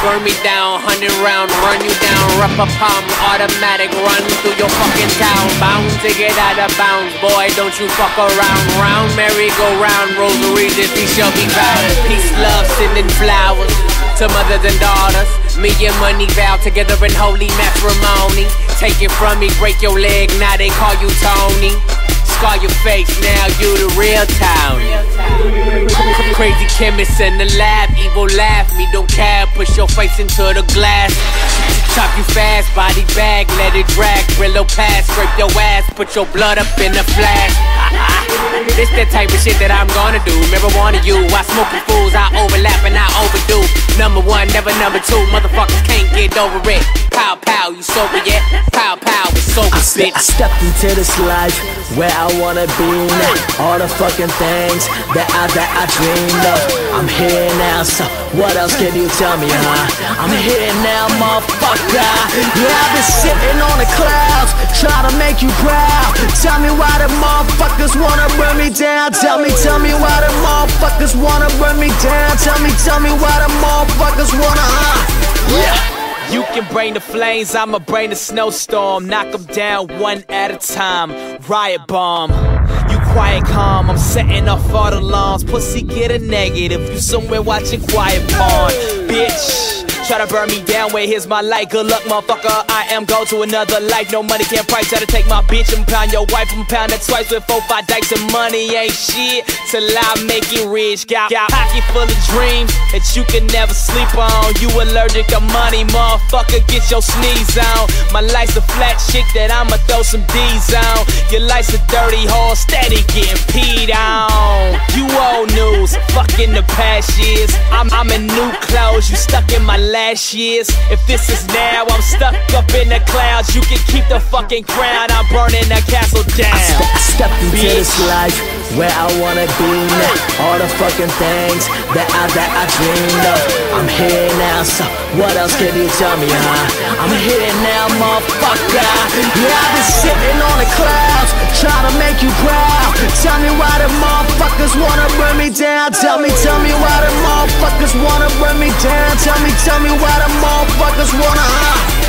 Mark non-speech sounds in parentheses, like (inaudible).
burn me down, hundred round, run you down, rubber palm, automatic, run through your fucking town, bound to get out of bounds, boy, don't you fuck around, round, merry go round, rosary, this he shall be found, peace, love, sending flowers to mothers and daughters. Me and money vow together in holy matrimony. Take it from me, break your leg, now they call you Tony. Scar your face, now you the real town. Crazy chemist in the lab, evil laugh. Me don't care, push your face into the glass. Chop you fast, body bag, let it drag. Brillo pass, scrape your ass, put your blood up in the flash. (laughs) This the type of shit that I'm gonna do. Marijuana you, I smoking fools, I overlap and I overdo. Number one, never number two. Motherfuckers can't get over it. Pow pow, you sober yet? Pow pow, it's sober, I, bitch. I stepped into this life where I wanna be now. All the fucking things that I that I dreamed of. I'm here now, so what else can you tell me, huh? I'm here now, motherfucker. Yeah, I've been sitting on the clouds, trying to make you proud. Tell me why the motherfuckers wanna burn me down. Tell me, tell me why the motherfuckers wanna burn me down. Tell me, tell me why the motherfuckers wanna, huh? Yeah. Can bring the flames, I'ma bring the snowstorm. Knock 'em down one at a time. Riot bomb. You quiet calm, I'm setting off all the alarms. Pussy get a negative, you somewhere watching quiet porn. Bitch. Try to burn me down, wait, here's my light. Good luck, motherfucker. I am go to another life. No money can price. Try to take my bitch and pound your wife and pound that twice with four, five dikes and money ain't shit. Till I make it rich. Got, got pocket full of dreams that you can never sleep on. You allergic to money, motherfucker. Get your sneeze on. My life's a flat chick that I'ma throw some D's on. Your life's a dirty hole, steady getting peed on. You old news, fucking the past years. I'm, I'm in new clothes, you stuck in my last years. If this is now, I'm stuck up in the clouds. You can keep the fucking crown, I'm burning the castle down. I, I stepped into Bitch. this life where I wanna be now. All the fucking things that I that I dreamed of. I'm here now, so what else can you tell me, huh? I'm here now, motherfucker. Yeah, I've been sitting on the clouds, make you proud. Tell me why the motherfuckers wanna burn me down. Tell me, tell me why the motherfuckers wanna burn me down. Tell me, tell me why the motherfuckers wanna.